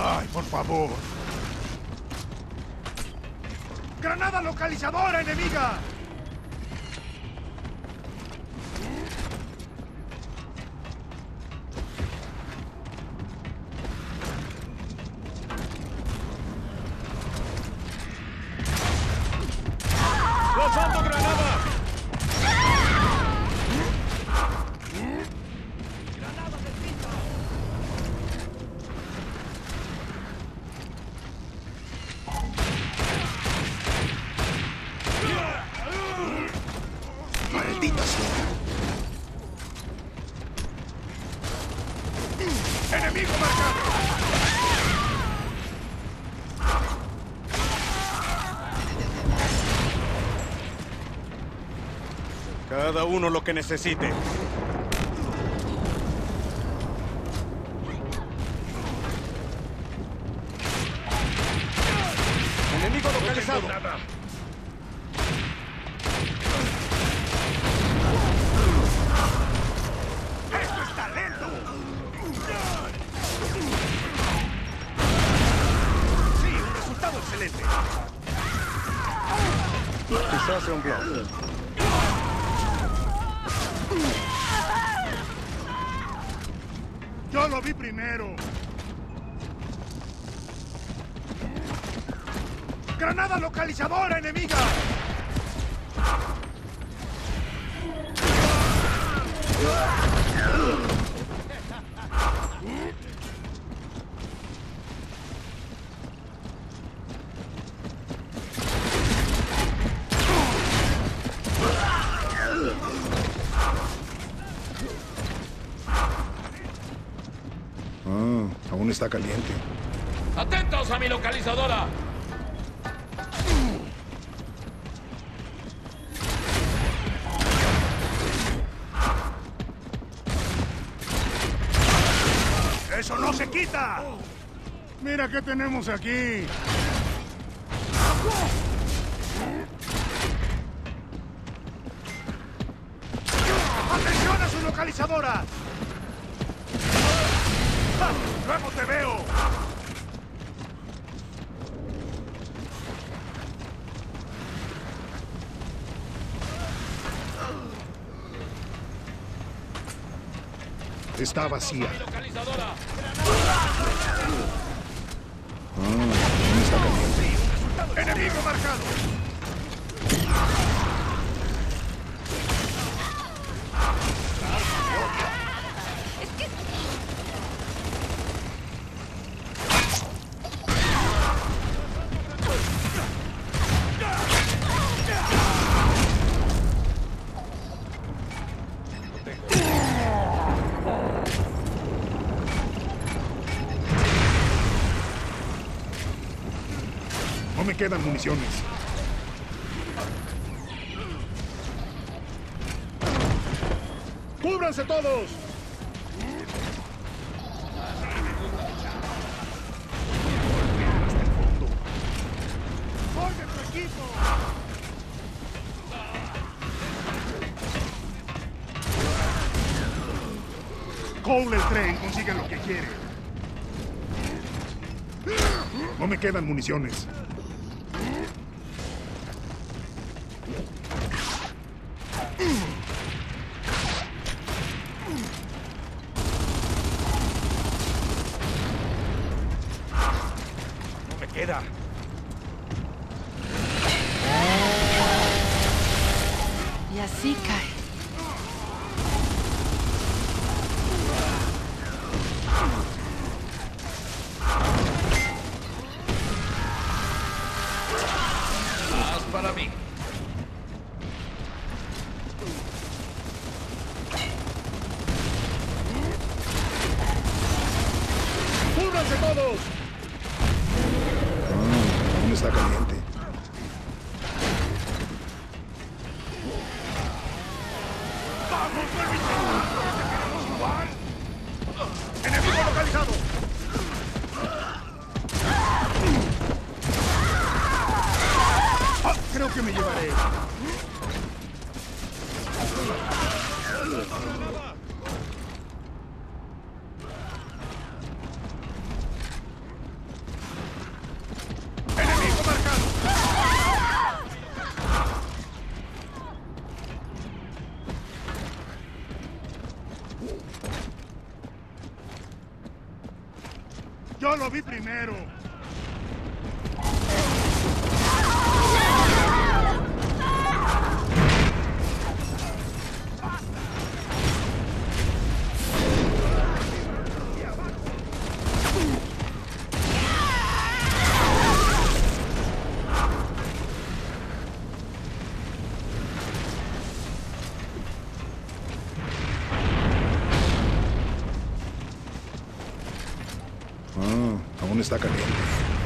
¡Ay, por favor! ¡Granada localizadora enemiga! ¡Maldita sea! ¡Enemigo marcado! Cada uno lo que necesite. Enemigo localizado. ¡Esto Quizás un bluff. Yo lo vi primero. ¡Granada localizadora enemiga! Ah, está caliente. ¡Atentos a mi localizadora! ¡Eso no se quita! Mira qué tenemos aquí. ¡Atención a su localizadora! Está vacía. Ah, está caliente. ¡Enemigo marcado! No me quedan municiones. ¡Cúbranse todos! Cole el tren consigue lo que quiere. No me quedan municiones. Queda. Y así cae. ¡Haz para mí! ¡Cúbranse todos! Localizado! Ah, creo que me llevaré. ¡Enemigo marcado! Yo lo vi primero. Está caliente.